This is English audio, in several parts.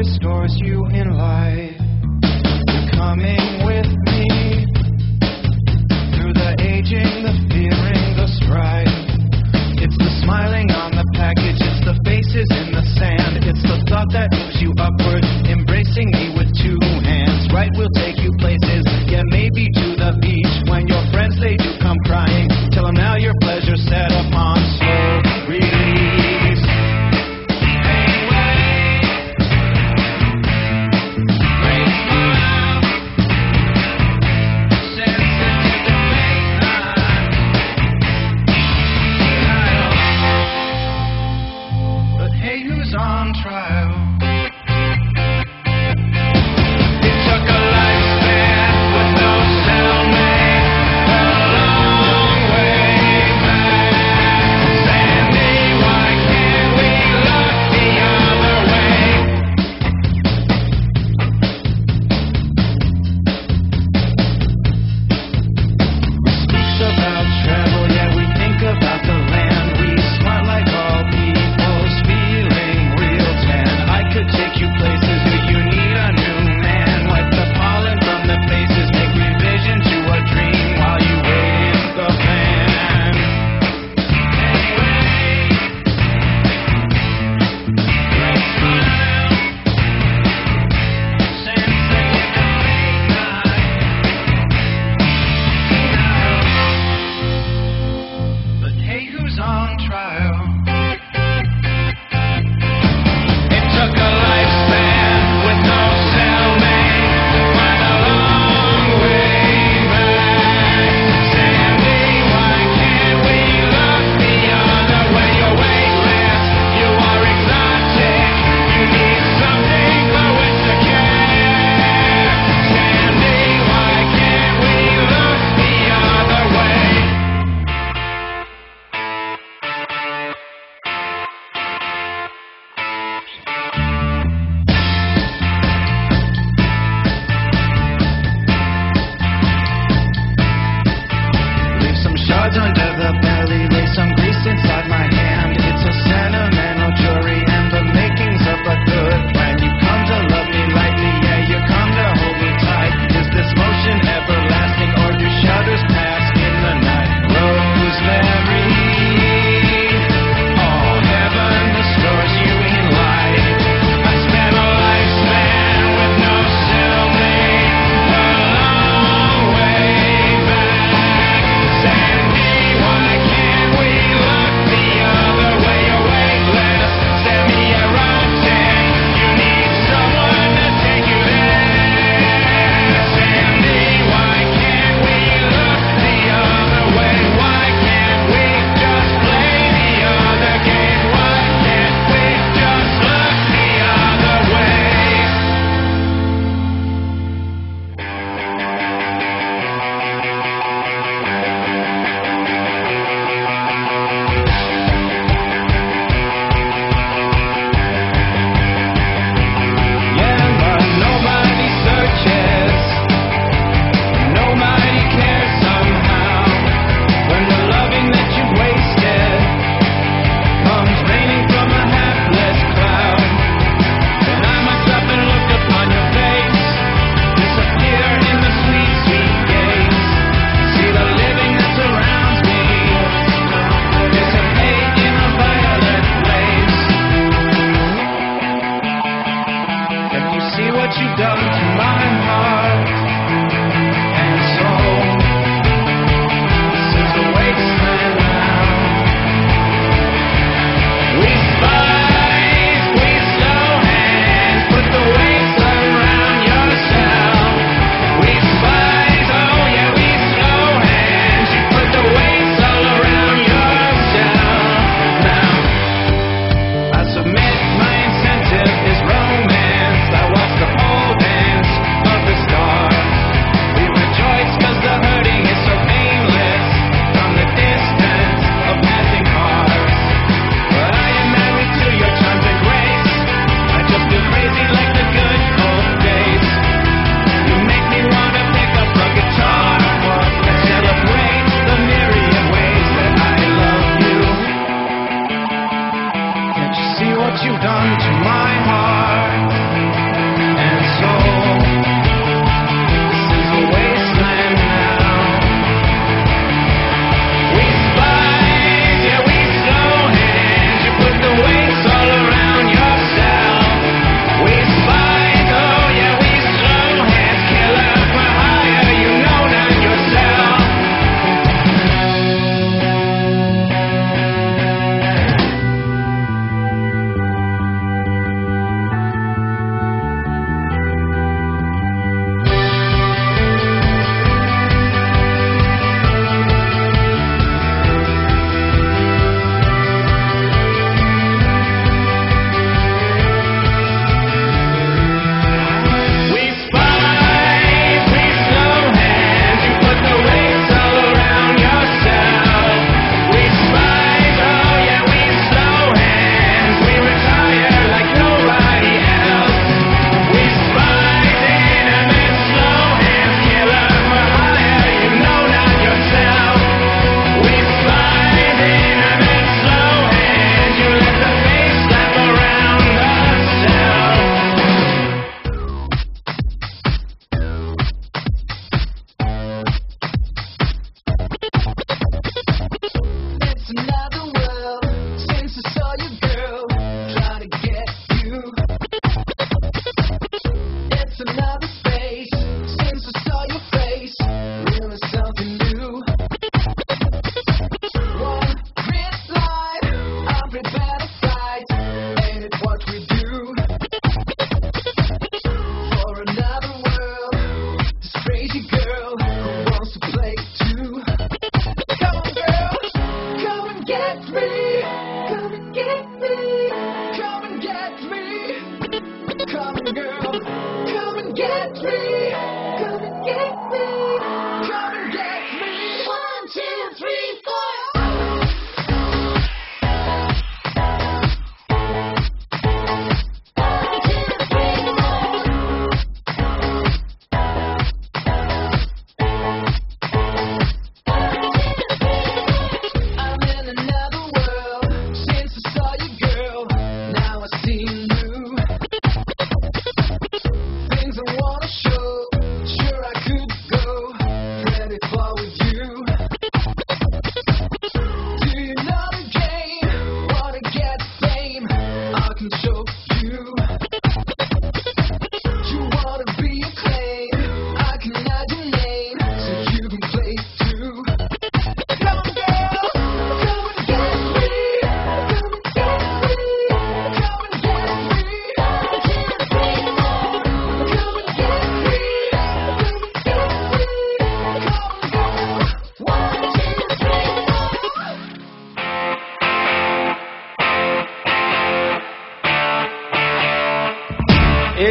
restores you in life.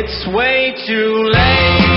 It's way too late